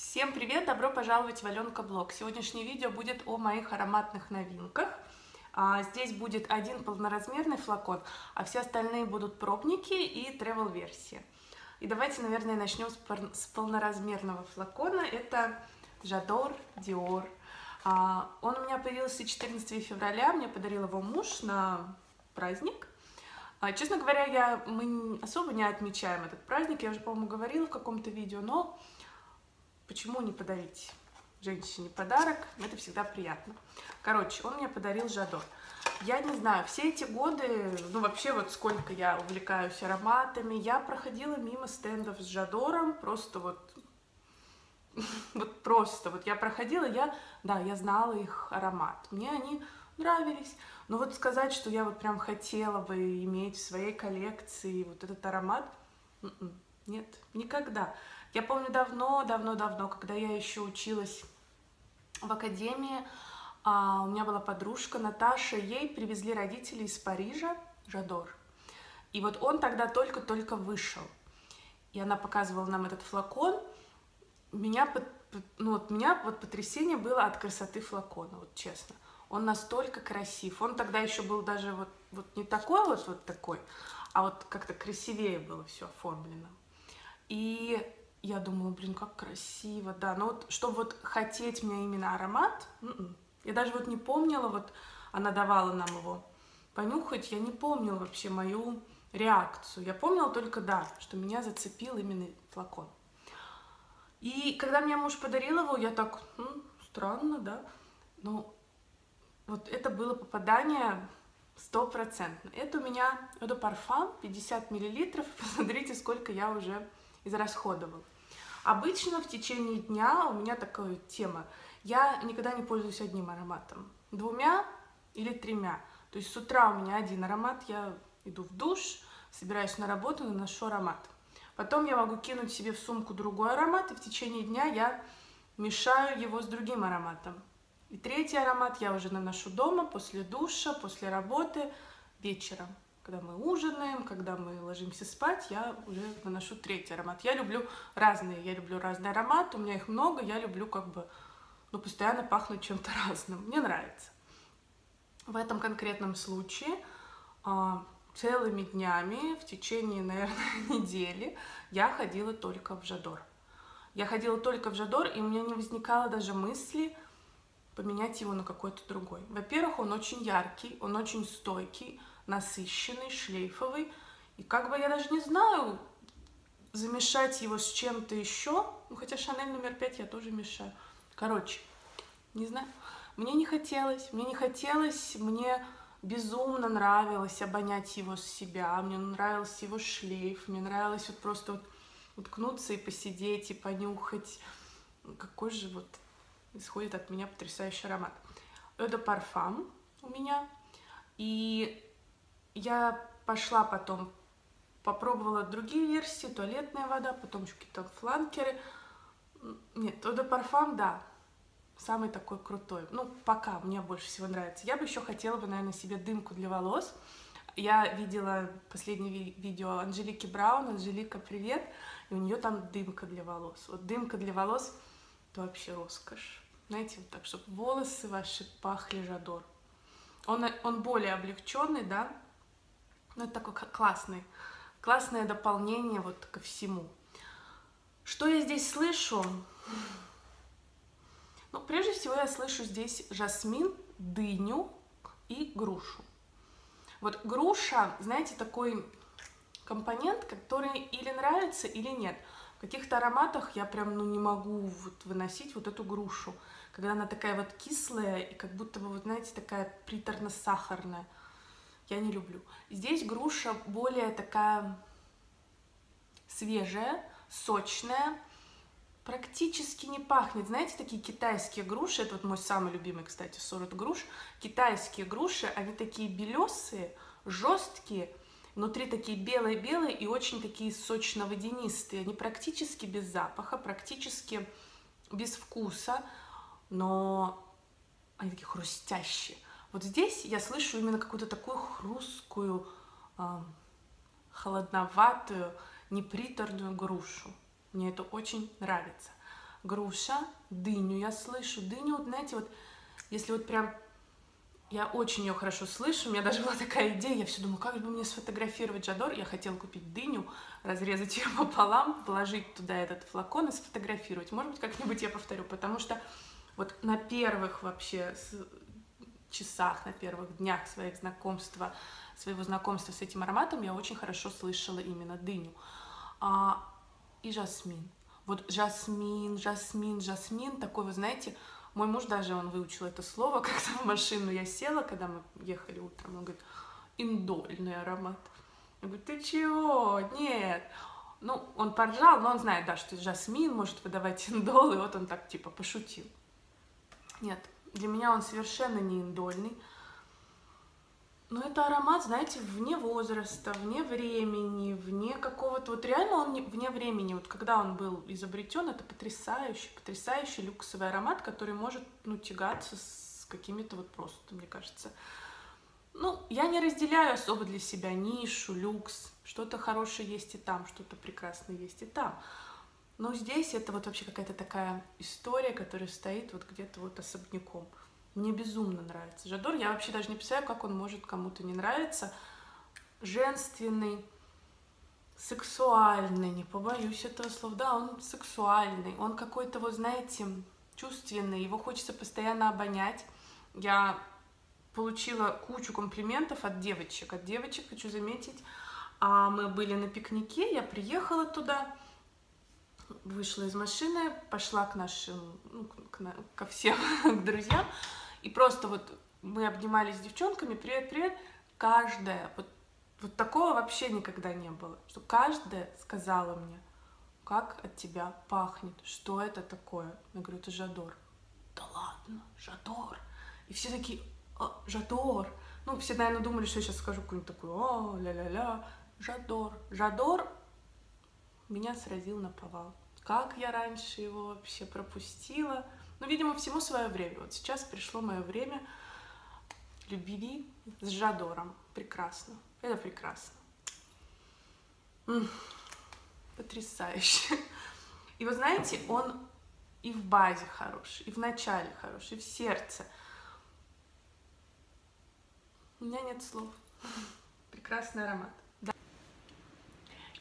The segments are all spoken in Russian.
Всем привет! Добро пожаловать в Аленка Блог. Сегодняшнее видео будет о моих ароматных новинках. А, здесь будет один полноразмерный флакон, а все остальные будут пробники и travel версии. И давайте, наверное, начнем с полноразмерного флакона. Это Жадор Диор. А, он у меня появился 14 февраля, мне подарил его муж на праздник. А, честно говоря, я, мы особо не отмечаем этот праздник, я уже, по-моему, говорила в каком-то видео, но почему не подарить женщине подарок? Это всегда приятно. Короче, он мне подарил Жадор. Я не знаю, все эти годы, ну вообще вот сколько я увлекаюсь ароматами, я проходила мимо стендов с Жадором, просто вот, вот просто, вот я проходила, я, да, я знала их аромат, мне они нравились, но вот сказать, что я вот прям хотела бы иметь в своей коллекции вот этот аромат, м-м, нет, никогда. Я помню давно, давно, давно, когда я еще училась в академии, а, у меня была подружка Наташа, ей привезли родители из Парижа Жадор. И вот он тогда только-только вышел. И она показывала нам этот флакон. Меня, ну, вот, меня вот потрясение было от красоты флакона, вот честно. Он настолько красив. Он тогда еще был даже вот, вот не такой вот, вот такой, а вот как-то красивее было все оформлено. И я думала, блин, как красиво, да. Но вот, чтобы вот хотеть мне именно аромат, м-м. я даже вот не помнила, вот она давала нам его понюхать, я не помнила вообще мою реакцию. Я помнила только, да, что меня зацепил именно флакон. И когда мне муж подарил его, я так, ну, странно, да, но вот это было попадание стопроцентно. Это у меня Eau de Parfum, 50 миллилитров. Посмотрите, сколько я уже израсходовал. Обычно в течение дня у меня такая тема. Я никогда не пользуюсь одним ароматом. Двумя или тремя. То есть с утра у меня один аромат, я иду в душ, собираюсь на работу, наношу аромат. Потом я могу кинуть себе в сумку другой аромат, и в течение дня я мешаю его с другим ароматом. И третий аромат я уже наношу дома, после душа, после работы, вечером. Когда мы ужинаем, когда мы ложимся спать, я уже наношу третий аромат. Я люблю разные, я люблю разный аромат, у меня их много, я люблю как бы, ну, постоянно пахнуть чем-то разным. Мне нравится. В этом конкретном случае а, целыми днями, в течение, наверное, недели, я ходила только в Жадор. Я ходила только в Жадор, и у меня не возникало даже мысли поменять его на какой-то другой. Во-первых, он очень яркий, он очень стойкий, насыщенный, шлейфовый. И как бы я даже не знаю, замешать его с чем-то еще. Ну, хотя Шанель номер пять я тоже мешаю. Короче, не знаю. Мне не хотелось, мне не хотелось, мне безумно нравилось обонять его с себя, мне нравился его шлейф, мне нравилось вот просто вот уткнуться и посидеть, и понюхать. Какой же вот исходит от меня потрясающий аромат. Это парфам у меня. И я пошла потом, попробовала другие версии, туалетная вода, потом еще какие-то фланкеры. Нет, Eau de Parfum, да, самый такой крутой. Ну, пока мне больше всего нравится. Я бы еще хотела бы, наверное, себе дымку для волос. Я видела последнее ви видео Анжелики Браун. Анжелика, привет. И у нее там дымка для волос. Вот дымка для волос — это вообще роскошь. Знаете, вот так, чтобы волосы ваши пахли жадор. Он, он более облегченный, да, ну, это такой классный, классное дополнение вот ко всему. Что я здесь слышу? Ну, прежде всего я слышу здесь жасмин, дыню и грушу. Вот груша, знаете, такой компонент, который или нравится, или нет. В каких-то ароматах я прям ну, не могу вот выносить вот эту грушу, когда она такая вот кислая и как будто бы, вот знаете, такая приторно-сахарная я не люблю. Здесь груша более такая свежая, сочная, практически не пахнет. Знаете, такие китайские груши, это вот мой самый любимый, кстати, сорт груш. Китайские груши, они такие белесые, жесткие, внутри такие белые-белые и очень такие сочно-водянистые. Они практически без запаха, практически без вкуса, но они такие хрустящие. Вот здесь я слышу именно какую-то такую хрусткую, э, холодноватую, неприторную грушу. Мне это очень нравится. груша, дыню я слышу. Дыню, вот, знаете, вот если вот прям я очень ее хорошо слышу, у меня даже была такая идея, я все думаю, как бы мне сфотографировать Жадор, я хотела купить дыню, разрезать ее пополам, положить туда этот флакон и сфотографировать. Может быть, как-нибудь я повторю, потому что вот на первых вообще часах, на первых днях своих знакомства, своего знакомства с этим ароматом я очень хорошо слышала именно дыню. А, и жасмин. Вот жасмин, жасмин, жасмин, такой, вы знаете, мой муж даже, он выучил это слово, как-то в машину я села, когда мы ехали утром, он говорит, индольный аромат. Я говорю, ты чего? Нет. Ну, он поржал, но он знает, да, что жасмин может выдавать индол, и вот он так, типа, пошутил. Нет, для меня он совершенно не индольный. Но это аромат, знаете, вне возраста, вне времени, вне какого-то... Вот реально он не, вне времени. Вот когда он был изобретен, это потрясающий, потрясающий люксовый аромат, который может, ну, тягаться с какими-то вот просто, мне кажется... Ну, я не разделяю особо для себя нишу, люкс. Что-то хорошее есть и там, что-то прекрасное есть и там. Но здесь это вот вообще какая-то такая история, которая стоит вот где-то вот особняком. Мне безумно нравится. Жадор, я вообще даже не представляю, как он может кому-то не нравиться. Женственный, сексуальный, не побоюсь этого слова. Да, он сексуальный, он какой-то, вот знаете, чувственный, его хочется постоянно обонять. Я получила кучу комплиментов от девочек. От девочек, хочу заметить, а мы были на пикнике, я приехала туда, вышла из машины, пошла к нашим, ну, к, ко всем к друзьям, и просто вот мы обнимались с девчонками, привет, привет, каждая, вот, вот такого вообще никогда не было, что каждая сказала мне, как от тебя пахнет, что это такое. Я говорю, это Жадор. Да ладно, Жадор. И все такие, а, Жадор. Ну, все, наверное, думали, что я сейчас скажу какую-нибудь такую, о, ля-ля-ля, Жадор. Жадор меня сразил на повал. Как я раньше его вообще пропустила. Ну, видимо, всему свое время. Вот сейчас пришло мое время любви с Жадором. Прекрасно. Это прекрасно. М -м, потрясающе. И вы знаете, он и в базе хороший, и в начале хороший, и в сердце. У меня нет слов. Прекрасный аромат.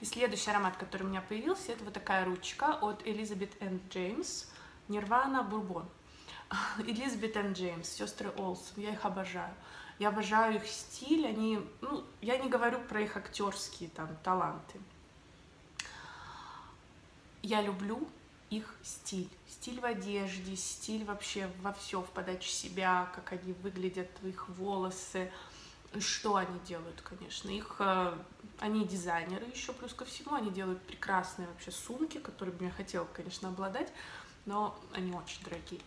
И следующий аромат, который у меня появился, это вот такая ручка от Elizabeth and James. Нирвана, Бурбон. Элизабет и Джеймс, сестры Олсен, я их обожаю. Я обожаю их стиль, они, ну, я не говорю про их актерские там таланты. Я люблю их стиль. Стиль в одежде, стиль вообще во все, в подаче себя, как они выглядят, их волосы, что они делают, конечно. Их, э, они дизайнеры еще плюс ко всему, они делают прекрасные вообще сумки, которые бы я хотела, конечно, обладать но они очень дорогие.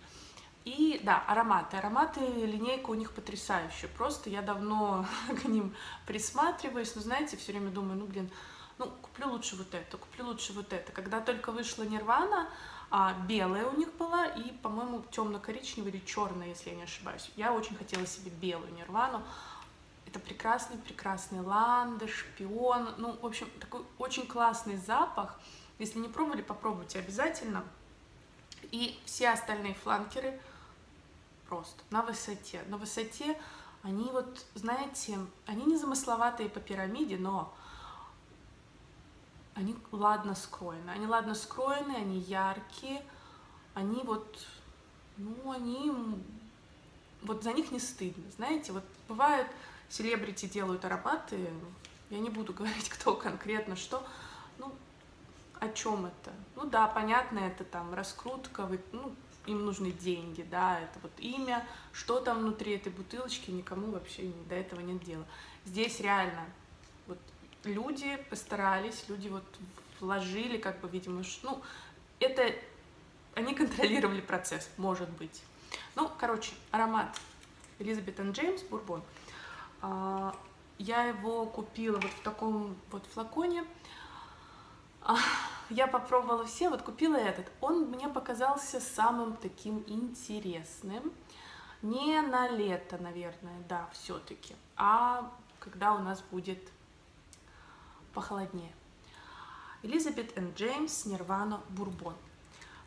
И да, ароматы. Ароматы, линейка у них потрясающая. Просто я давно к ним присматриваюсь, но знаете, все время думаю, ну блин, ну куплю лучше вот это, куплю лучше вот это. Когда только вышла Нирвана, а, белая у них была и, по-моему, темно-коричневая или черная, если я не ошибаюсь. Я очень хотела себе белую Нирвану. Это прекрасный, прекрасный ландыш, пион. Ну, в общем, такой очень классный запах. Если не пробовали, попробуйте обязательно. И все остальные фланкеры просто на высоте. На высоте они вот, знаете, они не замысловатые по пирамиде, но они ладно скроены. Они ладно скроены, они яркие, они вот, ну, они, вот за них не стыдно, знаете, вот бывает, селебрити делают ароматы, я не буду говорить, кто конкретно что, ну, о чем это? Ну да, понятно, это там раскрутка, вы, ну, им нужны деньги, да, это вот имя, что там внутри этой бутылочки, никому вообще до этого нет дела. Здесь реально вот люди постарались, люди вот вложили, как бы, видимо, ну, это они контролировали процесс, может быть. Ну, короче, аромат Элизабет Джеймс Бурбон. А, я его купила вот в таком вот флаконе. Я попробовала все, вот купила этот. Он мне показался самым таким интересным. Не на лето, наверное, да, все-таки, а когда у нас будет похолоднее. Элизабет и Джеймс Нирвана Бурбон.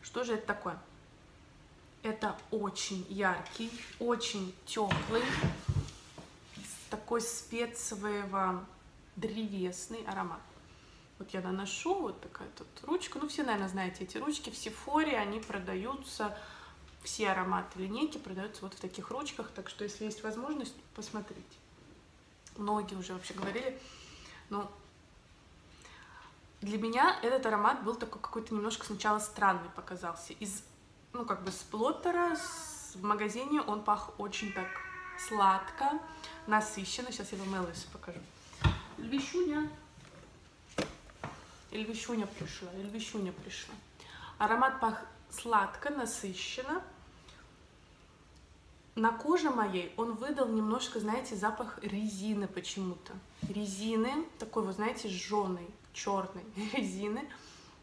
Что же это такое? Это очень яркий, очень теплый, такой спецового древесный аромат. Вот я наношу, вот такая тут ручка. Ну, все, наверное, знаете эти ручки. В Сефоре они продаются, все ароматы линейки продаются вот в таких ручках. Так что, если есть возможность, посмотрите. Многие уже вообще говорили. Но для меня этот аромат был такой какой-то немножко сначала странный показался. Из, ну, как бы с плоттера, с, в магазине он пах очень так сладко, насыщенно. Сейчас я вам Элвис покажу. Львищуня. Львищуня пришла, Львищуня пришла. Аромат пах сладко, насыщенно. На коже моей он выдал немножко, знаете, запах резины почему-то. Резины, такой вот, знаете, жженой, черной резины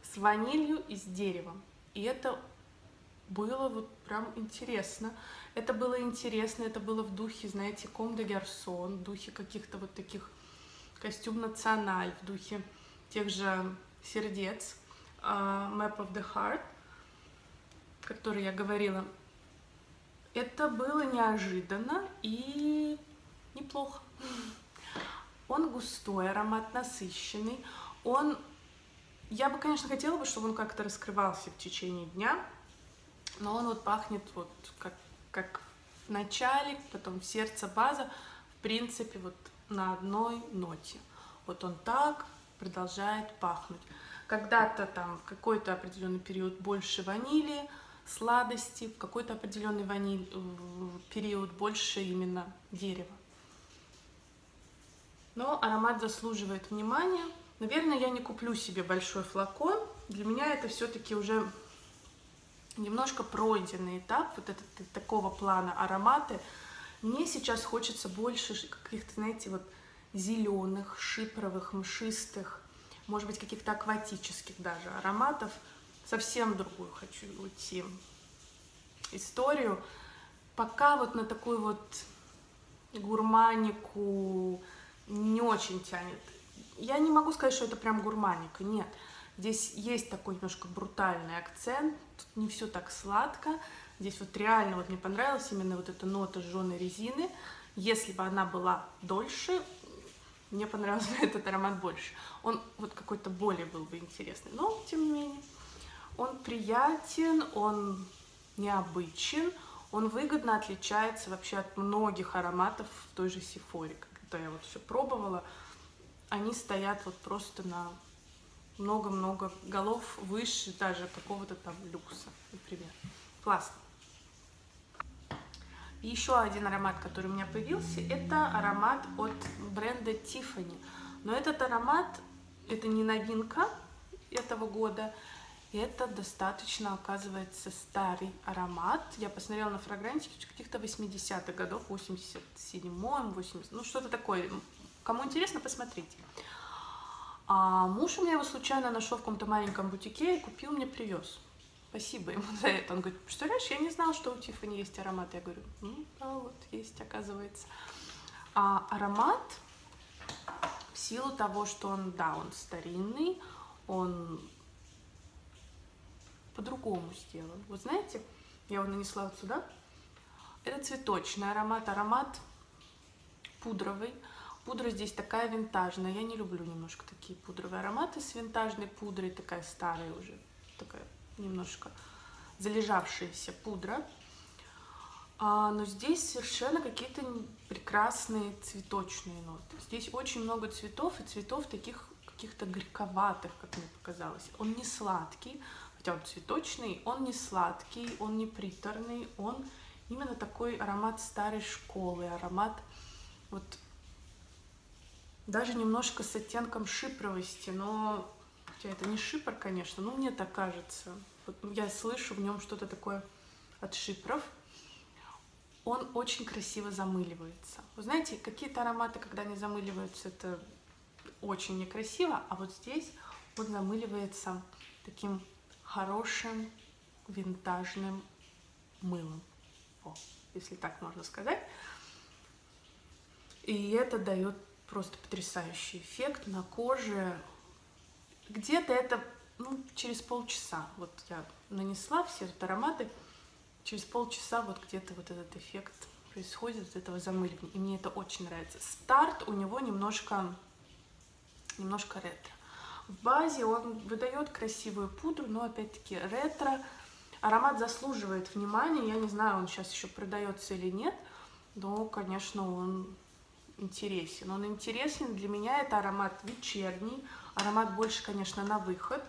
с ванилью и с деревом. И это было вот прям интересно. Это было интересно, это было в духе, знаете, Ком де Герсон, в духе каких-то вот таких костюм националь, в духе тех же сердец, uh, Map of the Heart, который я говорила. Это было неожиданно и неплохо. Он густой, аромат насыщенный. Он, я бы, конечно, хотела бы, чтобы он как-то раскрывался в течение дня, но он вот пахнет вот как, как начале, потом сердце база, в принципе, вот на одной ноте. Вот он так продолжает пахнуть. Когда-то там какой-то определенный период больше ванили, сладости, в какой-то определенный ваниль, период больше именно дерева. Но аромат заслуживает внимания. Наверное, я не куплю себе большой флакон. Для меня это все-таки уже немножко пройденный этап вот этот, такого плана ароматы. Мне сейчас хочется больше каких-то, знаете, вот зеленых, шипровых, мшистых, может быть, каких-то акватических даже ароматов. Совсем другую хочу уйти историю. Пока вот на такую вот гурманику не очень тянет. Я не могу сказать, что это прям гурманика, нет. Здесь есть такой немножко брутальный акцент, тут не все так сладко. Здесь вот реально вот мне понравилась именно вот эта нота жженой резины. Если бы она была дольше, мне понравился этот аромат больше. Он вот какой-то более был бы интересный, но тем не менее. Он приятен, он необычен, он выгодно отличается вообще от многих ароматов в той же Сифоре. Когда я вот все пробовала, они стоят вот просто на много-много голов выше даже какого-то там люкса, например. Классно. Еще один аромат, который у меня появился, это аромат от бренда Tiffany. Но этот аромат, это не новинка этого года, это достаточно, оказывается, старый аромат. Я посмотрела на фрагрантике каких-то 80-х годов, 87-м, 80 ну что-то такое. Кому интересно, посмотрите. А муж у меня его случайно нашел в каком-то маленьком бутике и купил мне, привез. Спасибо ему за это. Он говорит, представляешь, я не знала, что у Тиффани есть аромат. Я говорю, ну да, вот есть, оказывается. А аромат в силу того, что он, да, он старинный, он по-другому сделан. Вот знаете, я его нанесла вот сюда. Это цветочный аромат, аромат пудровый. Пудра здесь такая винтажная. Я не люблю немножко такие пудровые ароматы с винтажной пудрой, такая старая уже, такая немножко залежавшаяся пудра. А, но здесь совершенно какие-то прекрасные цветочные ноты. Здесь очень много цветов и цветов таких каких-то горьковатых, как мне показалось. Он не сладкий, хотя он цветочный, он не сладкий, он не приторный, он именно такой аромат старой школы, аромат вот даже немножко с оттенком шипровости, но хотя это не шипр, конечно, но мне так кажется. Вот я слышу в нем что-то такое от шипров. Он очень красиво замыливается. Вы знаете, какие-то ароматы, когда они замыливаются, это очень некрасиво, а вот здесь он замыливается таким хорошим винтажным мылом, О, если так можно сказать. И это дает просто потрясающий эффект на коже. Где-то это ну, через полчаса. Вот я нанесла все вот ароматы, через полчаса вот где-то вот этот эффект происходит от этого замыливания. И мне это очень нравится. Старт у него немножко, немножко ретро. В базе он выдает красивую пудру, но опять-таки ретро. Аромат заслуживает внимания. Я не знаю, он сейчас еще продается или нет, но, конечно, он интересен. Он интересен. Для меня это аромат вечерний. Аромат больше, конечно, на выход.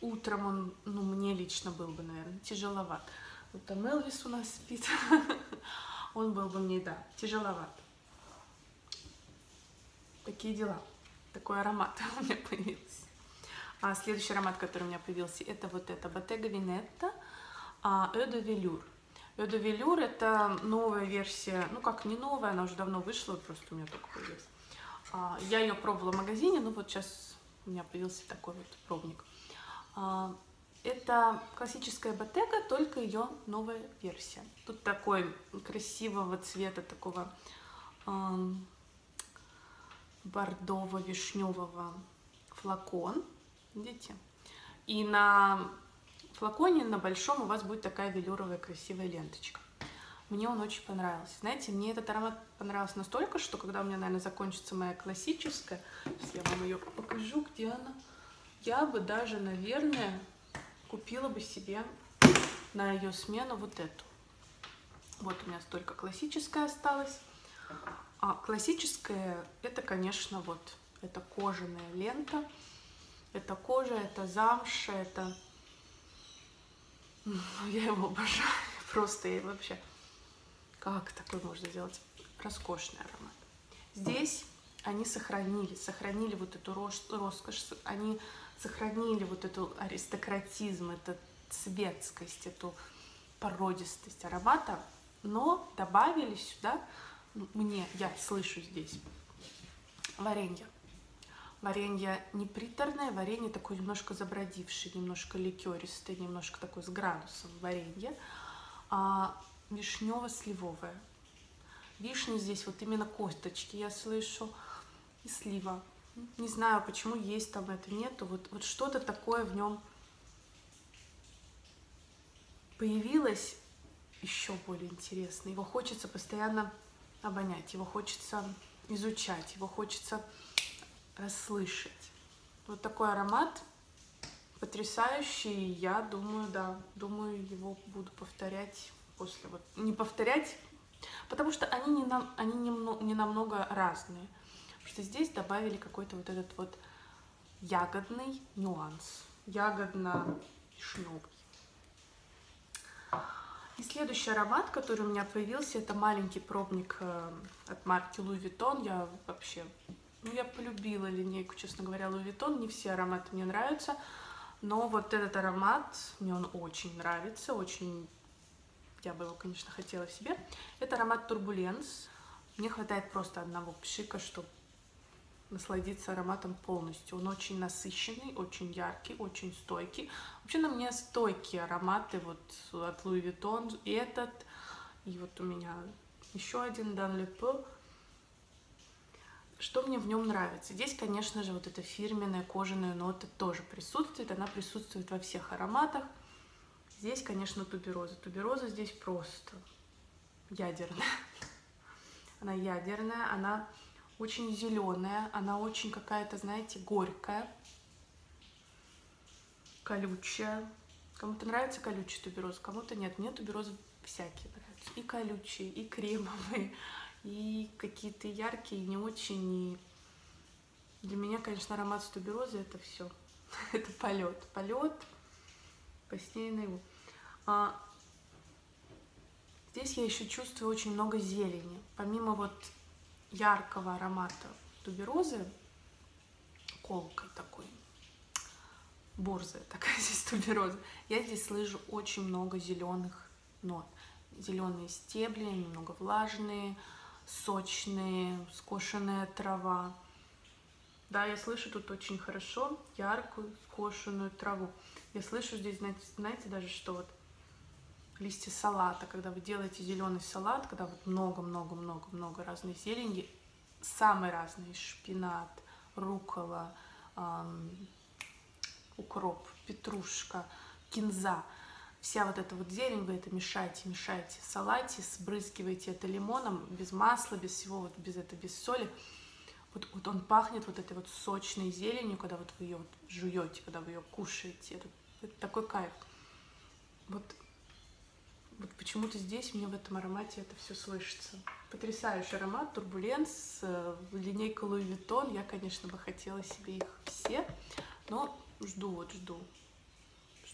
Утром он, ну, мне лично был бы, наверное, тяжеловат. Вот там Элвис у нас спит. Он был бы мне, да, тяжеловат. Такие дела. Такой аромат у меня появился. А следующий аромат, который у меня появился, это вот это Bottega Veneta Eau de Velour. De Velour это новая версия, ну как не новая, она уже давно вышла, просто у меня только появилась. А, я ее пробовала в магазине, но вот сейчас у меня появился такой вот пробник. А, это классическая ботега, только ее новая версия. Тут такой красивого цвета, такого э, бордово-вишневого флакон. Видите? И на флаконе, на большом, у вас будет такая велюровая красивая ленточка. Мне он очень понравился. Знаете, мне этот аромат понравился настолько, что когда у меня, наверное, закончится моя классическая, я вам ее покажу, где она, я бы даже, наверное, купила бы себе на ее смену вот эту. Вот у меня столько классическая осталась. А классическая, это, конечно, вот, это кожаная лента. Это кожа, это замша, это... Я его обожаю. Просто я вообще... Как такой можно сделать? Роскошный аромат. Здесь они сохранили, сохранили вот эту роскошь, они сохранили вот эту аристократизм, эту светскость, эту породистость аромата, но добавили сюда, мне, я слышу здесь, варенье. Варенье не приторное, варенье такое немножко забродившее, немножко ликеристое, немножко такое с градусом варенье, а вишнево-сливовое. Вишни здесь вот именно косточки я слышу и слива. Не знаю, почему есть там это, нету. Вот, вот что-то такое в нем появилось еще более интересно. Его хочется постоянно обонять, его хочется изучать, его хочется расслышать. Вот такой аромат потрясающий. Я думаю, да, думаю, его буду повторять после вот не повторять, потому что они не нам, они не, не намного разные что здесь добавили какой-то вот этот вот ягодный нюанс, ягодно-вишневый. И следующий аромат, который у меня появился, это маленький пробник э, от марки Louis Vuitton. Я вообще, ну я полюбила линейку, честно говоря, Louis Vuitton. Не все ароматы мне нравятся, но вот этот аромат, мне он очень нравится, очень, я бы его, конечно, хотела себе. Это аромат Turbulence. Мне хватает просто одного пшика, чтобы насладиться ароматом полностью. Он очень насыщенный, очень яркий, очень стойкий. Вообще на мне стойкие ароматы вот от Louis Vuitton. И этот, и вот у меня еще один Дан Лепо. Что мне в нем нравится? Здесь, конечно же, вот эта фирменная кожаная нота тоже присутствует. Она присутствует во всех ароматах. Здесь, конечно, тубероза. Тубероза здесь просто ядерная. Она ядерная, она очень зеленая, она очень какая-то, знаете, горькая, колючая. Кому-то нравится колючий тубероз, кому-то нет. Мне туберозы всякие нравятся. И колючие, и кремовые, и какие-то яркие, не очень. И для меня, конечно, аромат с туберозы это все. это полет. Полет, постельный. А, здесь я еще чувствую очень много зелени. Помимо вот яркого аромата туберозы, колкой такой, борзая такая здесь тубероза, я здесь слышу очень много зеленых нот. Зеленые стебли, немного влажные, сочные, скошенная трава. Да, я слышу тут очень хорошо яркую скошенную траву. Я слышу здесь, знаете, знаете даже, что вот листья салата, когда вы делаете зеленый салат, когда вот много-много-много-много разной зелени, самые разные, шпинат, рукола, укроп, петрушка, кинза. Вся вот эта вот зелень, вы это мешаете, мешаете в салате, сбрызгиваете это лимоном, без масла, без всего, вот без этого, без соли. Вот, вот он пахнет вот этой вот сочной зеленью, когда вот вы ее вот жуете, когда вы ее кушаете. Это, это такой кайф. Вот, вот почему-то здесь мне в этом аромате это все слышится. Потрясающий аромат, турбуленс, э, линейка Louis Vuitton. Я, конечно, бы хотела себе их все, но жду, вот жду.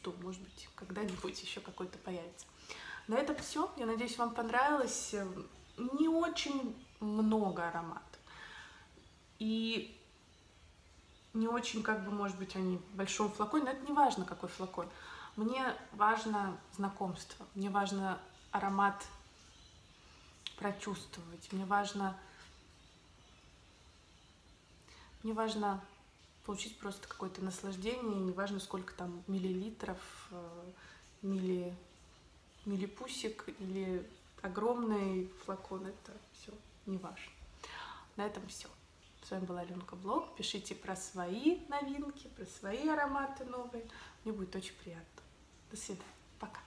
Жду, может быть, когда-нибудь еще какой-то появится. На этом все. Я надеюсь, вам понравилось. Не очень много ароматов. И не очень, как бы, может быть, они в большом флаконе, но это не важно, какой флакон. Мне важно знакомство, мне важно аромат прочувствовать, мне важно, мне важно получить просто какое-то наслаждение, не важно сколько там миллилитров, э, милли, миллипусик или огромный флакон, это все не важно. На этом все. С вами была Аленка Блог. Пишите про свои новинки, про свои ароматы новые. Мне будет очень приятно. До свидания. Пока.